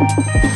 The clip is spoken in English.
you